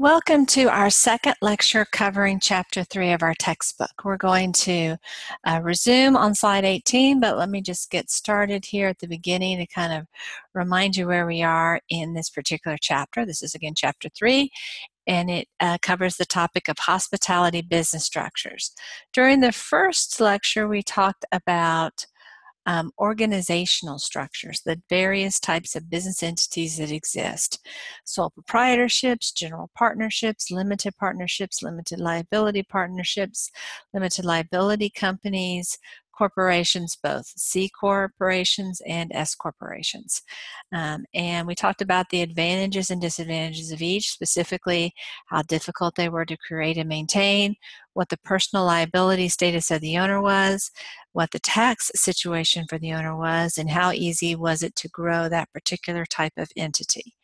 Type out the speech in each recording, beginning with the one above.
Welcome to our second lecture covering Chapter 3 of our textbook. We're going to uh, resume on slide 18, but let me just get started here at the beginning to kind of remind you where we are in this particular chapter. This is again Chapter 3, and it uh, covers the topic of hospitality business structures. During the first lecture, we talked about um, organizational structures, the various types of business entities that exist. Sole proprietorships, general partnerships, limited partnerships, limited liability partnerships, limited liability companies, corporations, both C corporations and S corporations. Um, and we talked about the advantages and disadvantages of each, specifically how difficult they were to create and maintain, what the personal liability status of the owner was, what the tax situation for the owner was, and how easy was it to grow that particular type of entity.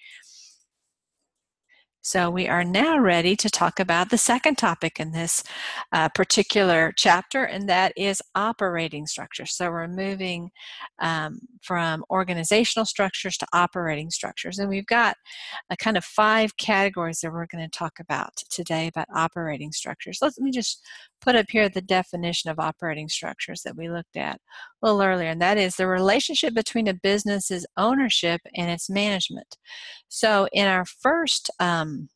So we are now ready to talk about the second topic in this uh, particular chapter, and that is operating structures. So we're moving um, from organizational structures to operating structures. And we've got a kind of five categories that we're going to talk about today about operating structures. Let me just put up here the definition of operating structures that we looked at a little earlier, and that is the relationship between a business's ownership and its management. So, in our first um,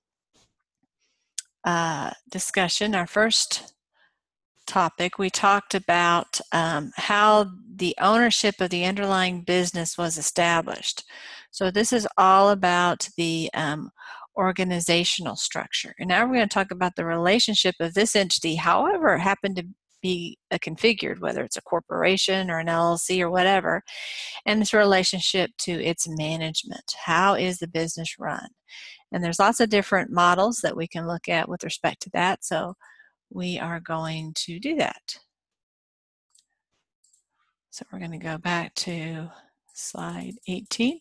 uh, discussion, our first topic, we talked about um, how the ownership of the underlying business was established. So, this is all about the um, organizational structure. And now we're going to talk about the relationship of this entity, however it happened to be configured, whether it's a corporation or an LLC or whatever, and this relationship to its management. How is the business run? And there's lots of different models that we can look at with respect to that. So we are going to do that. So we're going to go back to slide 18.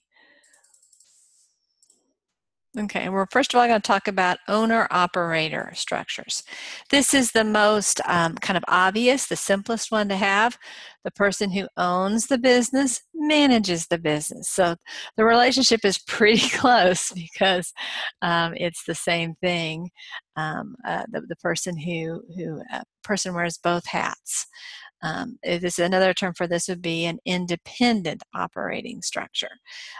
Okay, we're first of all going to talk about owner operator structures. This is the most um, kind of obvious, the simplest one to have. The person who owns the business manages the business. So the relationship is pretty close because um, it's the same thing. Um, uh, the, the person who, who uh, person wears both hats. Um, this another term for this would be an independent operating structure.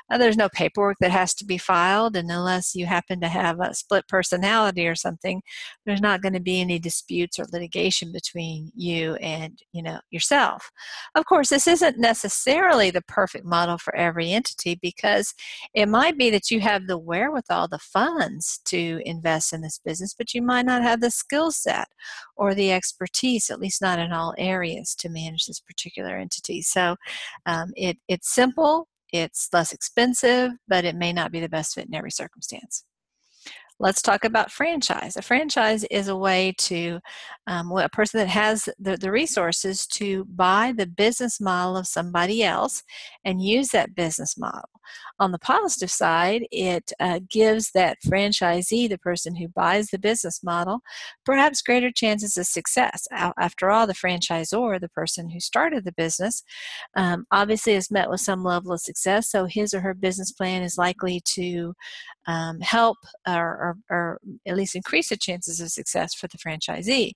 Uh, there's no paperwork that has to be filed, and unless you happen to have a split personality or something, there's not going to be any disputes or litigation between you and you know yourself. Of course, this isn't necessarily the perfect model for every entity because it might be that you have the wherewithal, the funds to invest in this business, but you might not have the skill set or the expertise, at least not in all areas to manage this particular entity. So um, it, it's simple, it's less expensive, but it may not be the best fit in every circumstance. Let's talk about franchise. A franchise is a way to, um, a person that has the, the resources to buy the business model of somebody else and use that business model. On the positive side, it uh, gives that franchisee, the person who buys the business model, perhaps greater chances of success. After all, the franchisor, the person who started the business, um, obviously has met with some level of success, so his or her business plan is likely to um, help or, or, or, at least increase the chances of success for the franchisee.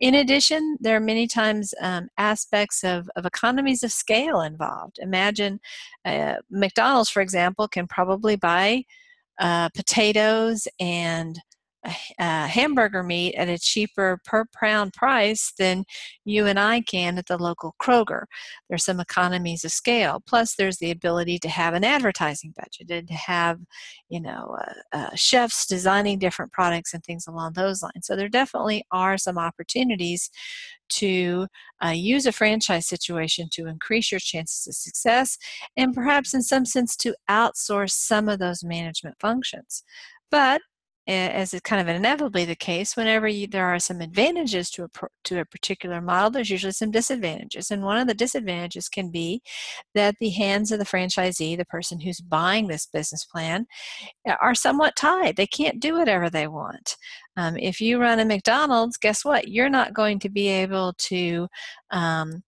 In addition, there are many times um, aspects of, of economies of scale involved. Imagine uh, McDonald's, for example, can probably buy uh, potatoes and uh, hamburger meat at a cheaper per pound price than you and I can at the local Kroger. There's some economies of scale. Plus, there's the ability to have an advertising budget and to have, you know, uh, uh, chefs designing different products and things along those lines. So there definitely are some opportunities to uh, use a franchise situation to increase your chances of success and perhaps in some sense to outsource some of those management functions. But as is kind of inevitably the case, whenever you, there are some advantages to a, to a particular model, there's usually some disadvantages. And one of the disadvantages can be that the hands of the franchisee, the person who's buying this business plan, are somewhat tied. They can't do whatever they want. Um, if you run a McDonald's, guess what? You're not going to be able to um,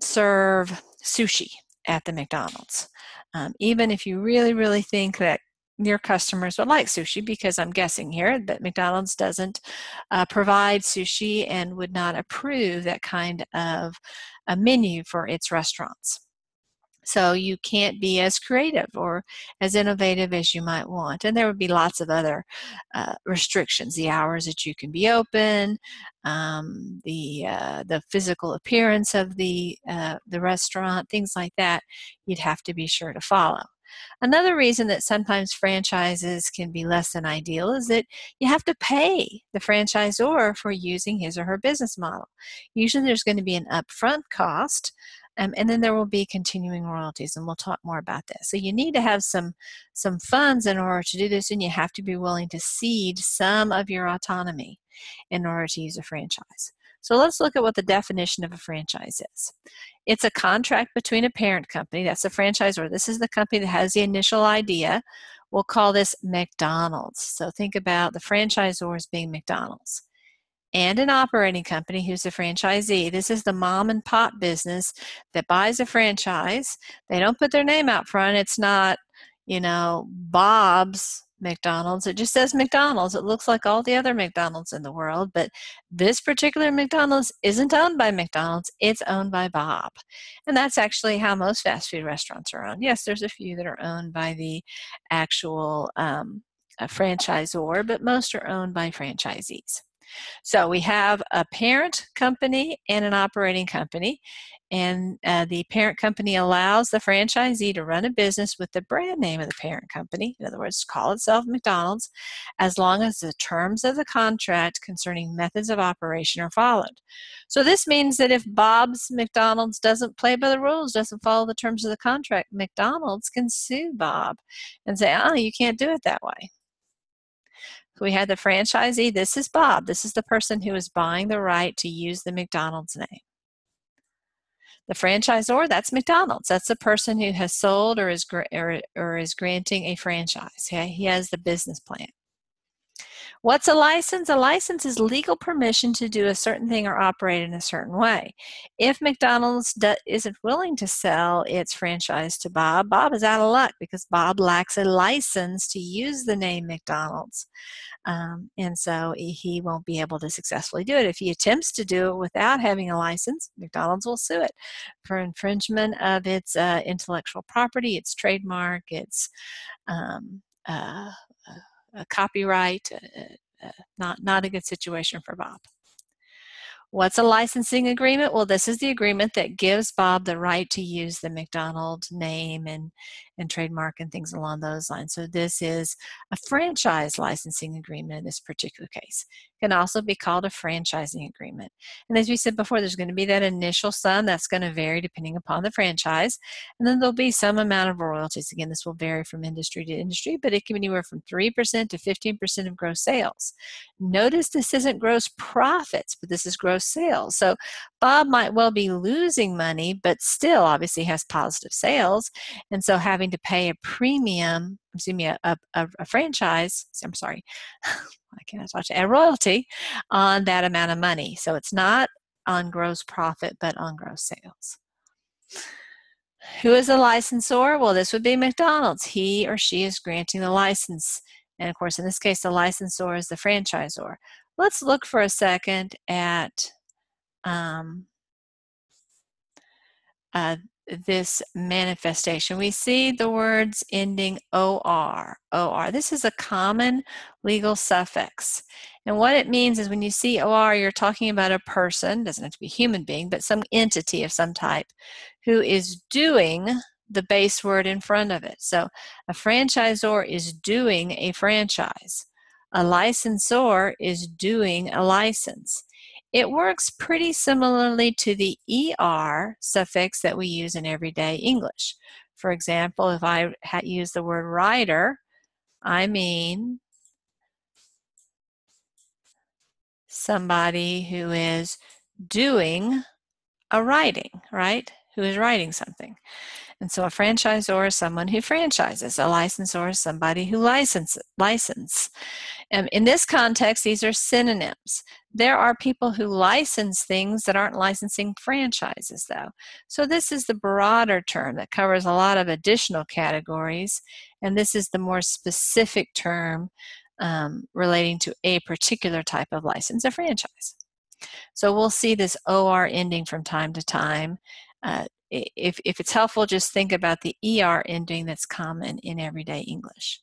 serve sushi at the McDonald's. Um, even if you really, really think that your customers would like sushi because I'm guessing here that McDonald's doesn't uh, provide sushi and would not approve that kind of a menu for its restaurants. So you can't be as creative or as innovative as you might want. And there would be lots of other uh, restrictions: the hours that you can be open, um, the uh, the physical appearance of the uh, the restaurant, things like that. You'd have to be sure to follow. Another reason that sometimes franchises can be less than ideal is that you have to pay the franchisor for using his or her business model. Usually there's going to be an upfront cost um, and then there will be continuing royalties and we'll talk more about that so you need to have some some funds in order to do this and you have to be willing to cede some of your autonomy in order to use a franchise so let's look at what the definition of a franchise is it's a contract between a parent company that's a franchisor this is the company that has the initial idea we'll call this mcdonald's so think about the franchisor as being mcdonald's and an operating company who's a franchisee. This is the mom and pop business that buys a franchise. They don't put their name out front. It's not, you know, Bob's McDonald's. It just says McDonald's. It looks like all the other McDonald's in the world, but this particular McDonald's isn't owned by McDonald's. It's owned by Bob. And that's actually how most fast food restaurants are owned. Yes, there's a few that are owned by the actual um, franchisor, but most are owned by franchisees. So we have a parent company and an operating company, and uh, the parent company allows the franchisee to run a business with the brand name of the parent company, in other words, call itself McDonald's, as long as the terms of the contract concerning methods of operation are followed. So this means that if Bob's McDonald's doesn't play by the rules, doesn't follow the terms of the contract, McDonald's can sue Bob and say, oh, you can't do it that way we had the franchisee. This is Bob. This is the person who is buying the right to use the McDonald's name. The franchisor, that's McDonald's. That's the person who has sold or is, or, or is granting a franchise. Okay? He has the business plan. What's a license? A license is legal permission to do a certain thing or operate in a certain way. If McDonald's do- isn't willing to sell its franchise to Bob, Bob is out of luck because Bob lacks a license to use the name McDonald's. Um, and so he won't be able to successfully do it. If he attempts to do it without having a license, McDonald's will sue it for infringement of its uh, intellectual property, its trademark, its um, uh, uh, copyright. Uh, uh, not not a good situation for Bob. What's a licensing agreement? Well, this is the agreement that gives Bob the right to use the McDonald name and, and trademark and things along those lines. So this is a franchise licensing agreement in this particular case. It can also be called a franchising agreement. And as we said before, there's going to be that initial sum that's going to vary depending upon the franchise. And then there'll be some amount of royalties. Again, this will vary from industry to industry, but it can be anywhere from 3% to 15% of gross sales. Notice this isn't gross profits, but this is gross gross sales. So Bob might well be losing money, but still obviously has positive sales. And so having to pay a premium, excuse me, a, a, a franchise, I'm sorry, I cannot talk to a royalty on that amount of money. So it's not on gross profit, but on gross sales. Who is the licensor? Well, this would be McDonald's. He or she is granting the license. And of course, in this case, the licensor is the franchisor. Let's look for a second at um, uh, this manifestation. We see the words ending OR, OR. This is a common legal suffix. And what it means is when you see OR, you're talking about a person, doesn't have to be a human being, but some entity of some type who is doing the base word in front of it. So a franchisor is doing a franchise. A licensor is doing a license. It works pretty similarly to the ER suffix that we use in everyday English. For example, if I use the word writer, I mean somebody who is doing a writing, right? Who is writing something. And so a franchisor is someone who franchises. A licensor is somebody who licenses. License. Um, in this context, these are synonyms. There are people who license things that aren't licensing franchises, though. So this is the broader term that covers a lot of additional categories, and this is the more specific term um, relating to a particular type of license, a franchise. So we'll see this OR ending from time to time. Uh, if, if it's helpful, just think about the ER ending that's common in everyday English.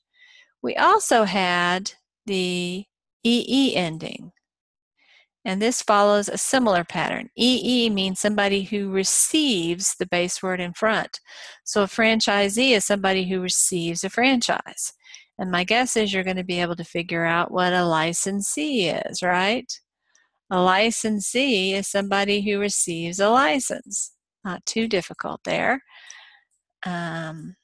We also had the EE ending. And this follows a similar pattern. EE means somebody who receives the base word in front. So a franchisee is somebody who receives a franchise. And my guess is you're going to be able to figure out what a licensee is, right? A licensee is somebody who receives a license. Not too difficult there. Um,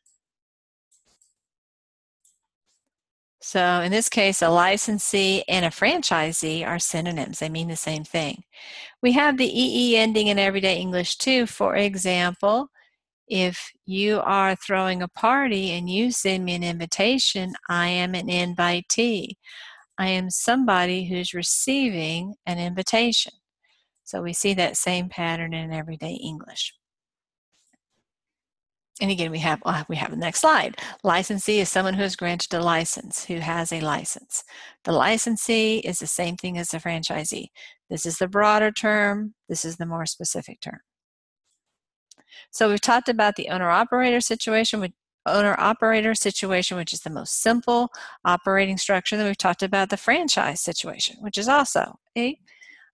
so in this case, a licensee and a franchisee are synonyms. They mean the same thing. We have the EE ending in everyday English too. For example, if you are throwing a party and you send me an invitation, I am an invitee. I am somebody who's receiving an invitation. So we see that same pattern in everyday English. And again, we have uh, we have the next slide. Licensee is someone who is granted a license, who has a license. The licensee is the same thing as the franchisee. This is the broader term. This is the more specific term. So we've talked about the owner-operator situation, which owner-operator situation, which is the most simple operating structure. Then we've talked about the franchise situation, which is also a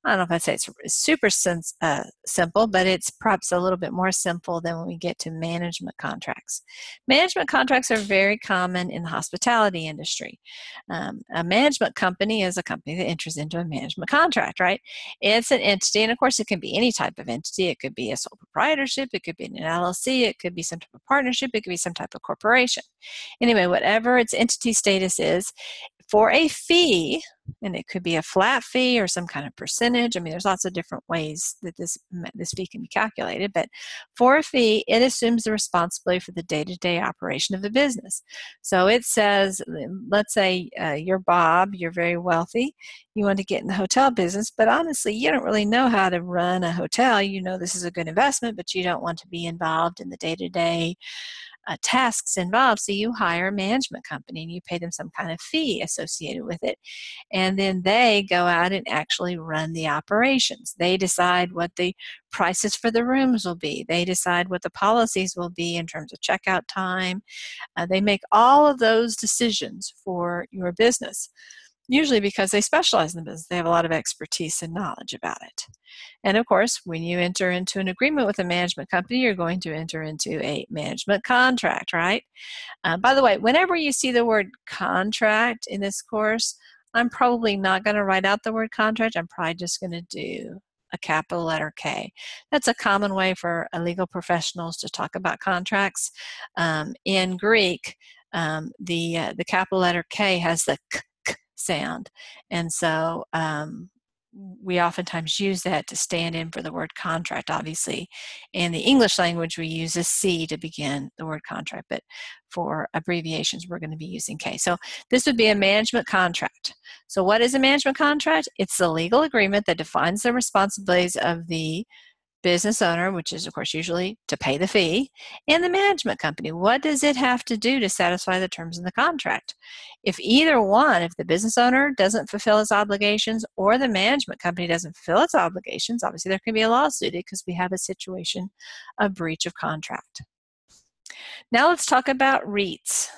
I don't know if I'd say it's super uh, simple, but it's perhaps a little bit more simple than when we get to management contracts. Management contracts are very common in the hospitality industry. Um, a management company is a company that enters into a management contract, right? It's an entity, and of course, it can be any type of entity. It could be a sole proprietorship, it could be an LLC, it could be some type of partnership, it could be some type of corporation. Anyway, whatever its entity status is, for a fee, and it could be a flat fee or some kind of percentage. I mean, there's lots of different ways that this this fee can be calculated, but for a fee, it assumes the responsibility for the day-to-day operation of the business. So it says, let's say uh, you're Bob, you're very wealthy, you want to get in the hotel business, but honestly, you don't really know how to run a hotel. You know this is a good investment, but you don't want to be involved in the day-to-day uh, tasks involved. So you hire a management company and you pay them some kind of fee associated with it. And then they go out and actually run the operations. They decide what the prices for the rooms will be, they decide what the policies will be in terms of checkout time. Uh, they make all of those decisions for your business usually because they specialize in the business. They have a lot of expertise and knowledge about it. And of course, when you enter into an agreement with a management company, you're going to enter into a management contract, right? Uh, by the way, whenever you see the word contract in this course, I'm probably not going to write out the word contract. I'm probably just going to do a capital letter K. That's a common way for legal professionals to talk about contracts. Um, in Greek, um, the uh, the capital letter K has the k sound. And so um, we oftentimes use that to stand in for the word contract, obviously. In the English language, we use a C to begin the word contract, but for abbreviations, we're going to be using K. So this would be a management contract. So what is a management contract? It's the legal agreement that defines the responsibilities of the business owner, which is, of course, usually to pay the fee, and the management company. What does it have to do to satisfy the terms in the contract? If either one, if the business owner doesn't fulfill its obligations or the management company doesn't fulfill its obligations, obviously there can be a lawsuit because we have a situation of breach of contract. Now let's talk about REITs.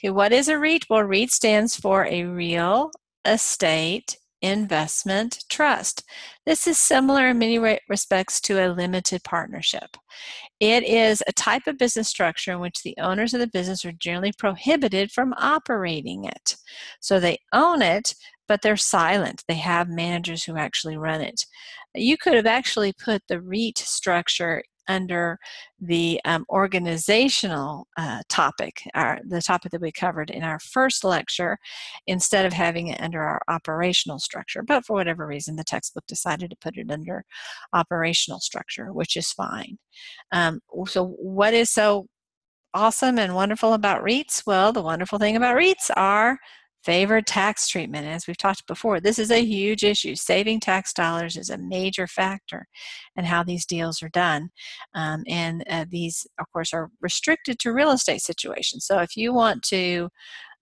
Okay, what is a REIT? Well, REIT stands for a real estate investment trust. This is similar in many respects to a limited partnership. It is a type of business structure in which the owners of the business are generally prohibited from operating it. So they own it, but they're silent. They have managers who actually run it. You could have actually put the REIT structure under the um, organizational uh, topic, our, the topic that we covered in our first lecture, instead of having it under our operational structure. But for whatever reason, the textbook decided to put it under operational structure, which is fine. Um, so, what is so awesome and wonderful about REITs? Well, the wonderful thing about REITs are favored tax treatment. As we've talked before, this is a huge issue. Saving tax dollars is a major factor in how these deals are done. Um, and uh, these, of course, are restricted to real estate situations. So if you want to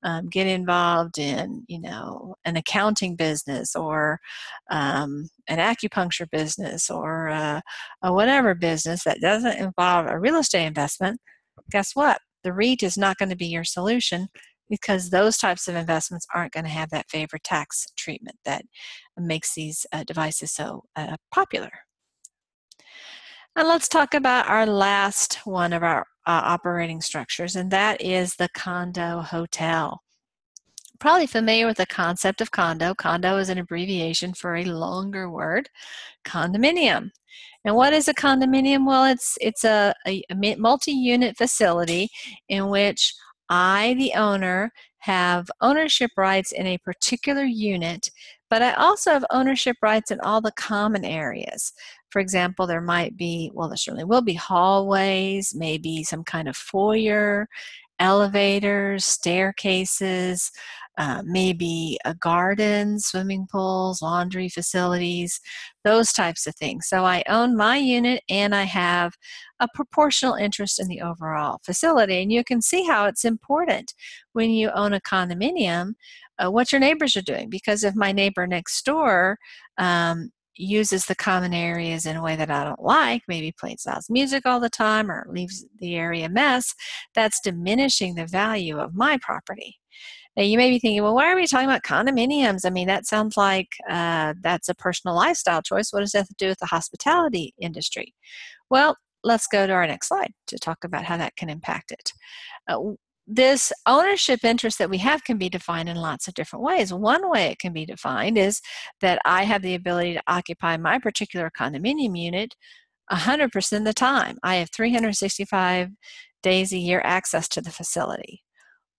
um, get involved in, you know, an accounting business or um, an acupuncture business or uh, a whatever business that doesn't involve a real estate investment, guess what? The REIT is not going to be your solution because those types of investments aren't going to have that favored tax treatment that makes these uh, devices so uh, popular. And let's talk about our last one of our uh, operating structures, and that is the condo hotel. Probably familiar with the concept of condo. Condo is an abbreviation for a longer word, condominium. And what is a condominium? Well, it's it's a, a multi-unit facility in which I, the owner, have ownership rights in a particular unit, but I also have ownership rights in all the common areas. For example, there might be, well, there certainly will be hallways, maybe some kind of foyer, elevators, staircases, uh, maybe a garden, swimming pools, laundry facilities, those types of things. So I own my unit and I have a proportional interest in the overall facility. And you can see how it's important when you own a condominium uh, what your neighbors are doing. Because if my neighbor next door um, uses the common areas in a way that I don't like, maybe plays loud music all the time or leaves the area a mess, that's diminishing the value of my property. Now, you may be thinking, well, why are we talking about condominiums? I mean, that sounds like uh, that's a personal lifestyle choice. What does that have to do with the hospitality industry? Well, let's go to our next slide to talk about how that can impact it. Uh, this ownership interest that we have can be defined in lots of different ways. One way it can be defined is that I have the ability to occupy my particular condominium unit 100% of the time. I have 365 days a year access to the facility.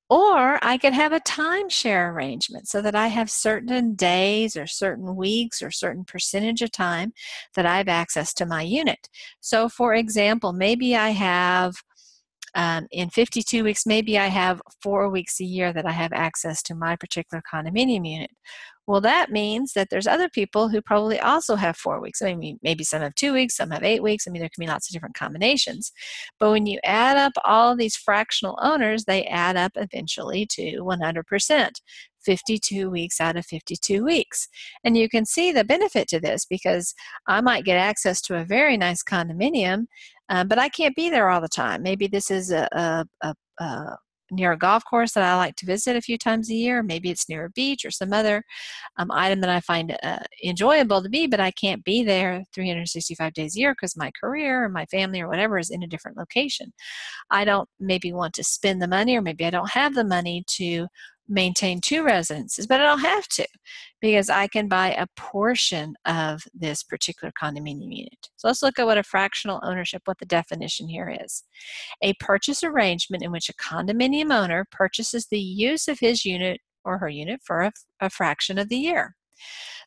Or I could have a timeshare arrangement so that I have certain days or certain weeks or certain percentage of time that I have access to my unit. So, for example, maybe I have um, in 52 weeks, maybe I have four weeks a year that I have access to my particular condominium unit. Well, that means that there's other people who probably also have four weeks. I mean, maybe some have two weeks, some have eight weeks. I mean, there can be lots of different combinations. But when you add up all these fractional owners, they add up eventually to 100%. 52 weeks out of 52 weeks. And you can see the benefit to this because I might get access to a very nice condominium, uh, but I can't be there all the time. Maybe this is a, a, a, a near a golf course that I like to visit a few times a year. Maybe it's near a beach or some other um, item that I find uh, enjoyable to be, but I can't be there 365 days a year because my career or my family or whatever is in a different location. I don't maybe want to spend the money, or maybe I don't have the money to maintain two residences, but I don't have to because I can buy a portion of this particular condominium unit. So let's look at what a fractional ownership, what the definition here is. A purchase arrangement in which a condominium owner purchases the use of his unit or her unit for a, a fraction of the year.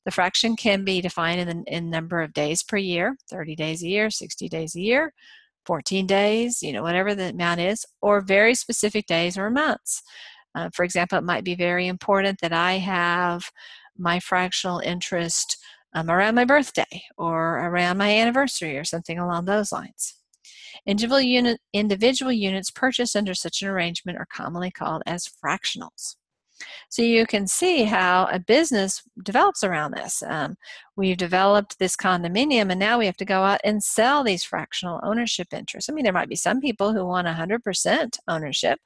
The fraction can be defined in the in number of days per year, 30 days a year, 60 days a year, 14 days, you know, whatever the amount is, or very specific days or months. Uh, for example, it might be very important that I have my fractional interest um, around my birthday or around my anniversary or something along those lines. Individual, unit, individual units purchased under such an arrangement are commonly called as fractionals. So you can see how a business develops around this. Um, we've developed this condominium, and now we have to go out and sell these fractional ownership interests. I mean, there might be some people who want 100% ownership.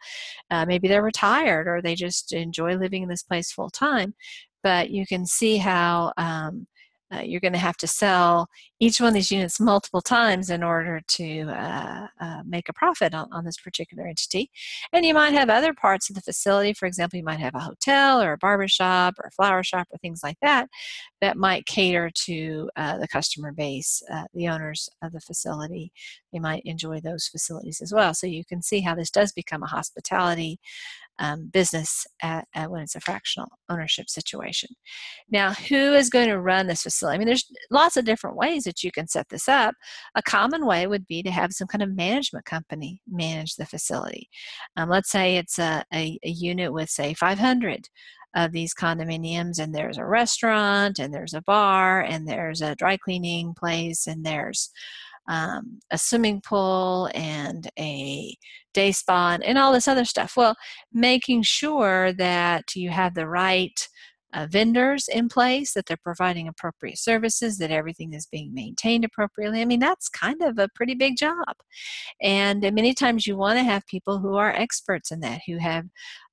Uh, maybe they're retired or they just enjoy living in this place full time. But you can see how um, uh, you're going to have to sell each one of these units multiple times in order to uh, uh, make a profit on, on, this particular entity. And you might have other parts of the facility. For example, you might have a hotel or a barber shop or a flower shop or things like that that might cater to uh, the customer base, uh, the owners of the facility. They might enjoy those facilities as well. So you can see how this does become a hospitality um, business at, at when it's a fractional ownership situation. Now, who is going to run this facility? I mean, there's lots of different ways that you can set this up. A common way would be to have some kind of management company manage the facility. Um, let's say it's a, a, a unit with, say, 500 of these condominiums and there's a restaurant and there's a bar and there's a dry cleaning place and there's um, a swimming pool and a day spa and all this other stuff. Well, making sure that you have the right uh, vendors in place, that they're providing appropriate services, that everything is being maintained appropriately. I mean, that's kind of a pretty big job. And many times you want to have people who are experts in that, who have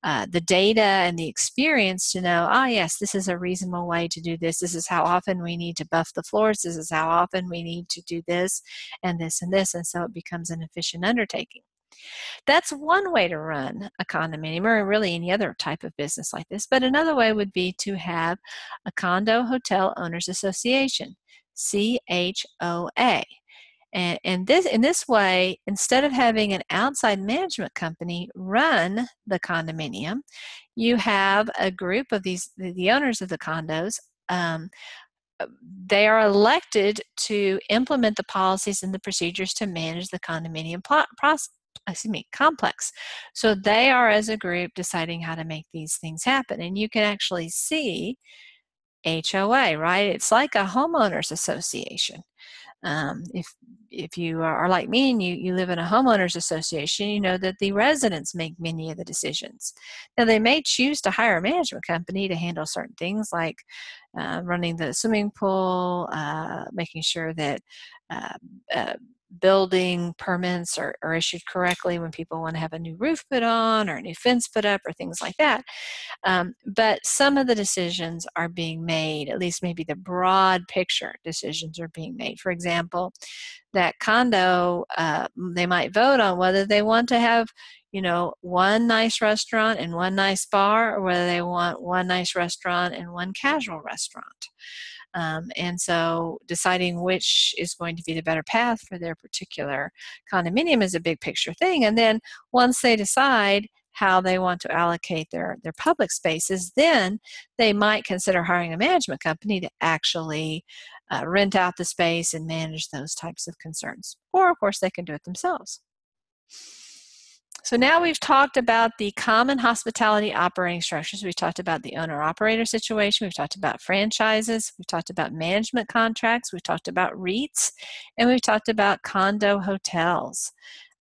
uh, the data and the experience to know, ah, oh, yes, this is a reasonable way to do this. This is how often we need to buff the floors. This is how often we need to do this and this and this. And so it becomes an efficient undertaking. That's one way to run a condominium or really any other type of business like this. But another way would be to have a condo hotel owners association, CHOA. And, and this in this way, instead of having an outside management company run the condominium, you have a group of these the, owners of the condos um, they are elected to implement the policies and the procedures to manage the condominium process excuse me, complex. So they are as a group deciding how to make these things happen. And you can actually see HOA, right? It's like a homeowners association. Um, if if you are like me and you, you live in a homeowners association, you know that the residents make many of the decisions. Now they may choose to hire a management company to handle certain things like uh, running the swimming pool, uh, making sure that uh, uh building permits are, are, issued correctly when people want to have a new roof put on or a new fence put up or things like that. Um, but some of the decisions are being made, at least maybe the broad picture decisions are being made. For example, that condo, uh, they might vote on whether they want to have you know, one nice restaurant and one nice bar, or whether they want one nice restaurant and one casual restaurant. Um, and so deciding which is going to be the better path for their particular condominium is a big picture thing. And then once they decide how they want to allocate their, their public spaces, then they might consider hiring a management company to actually uh, rent out the space and manage those types of concerns. Or, of course, they can do it themselves. So now we've talked about the common hospitality operating structures. We've talked about the owner operator situation. We've talked about franchises. We've talked about management contracts. We've talked about REITs. And we've talked about condo hotels.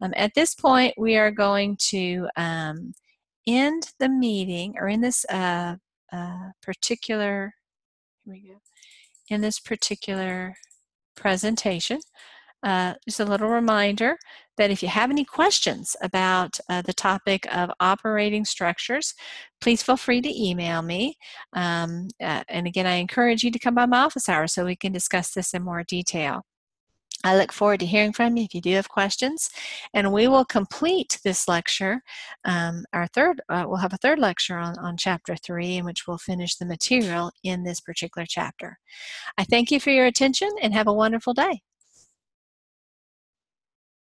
Um, at this point, we are going to um, end the meeting or in this uh, uh, particular, here we go, in this particular presentation. Uh, just a little reminder that if you have any questions about uh, the topic of operating structures, please feel free to email me. Um, uh, and again, I encourage you to come by my office hours so we can discuss this in more detail. I look forward to hearing from you if you do have questions. And we will complete this lecture. Um, our third, uh, we'll have a third lecture on, on chapter three, in which we'll finish the material in this particular chapter. I thank you for your attention and have a wonderful day.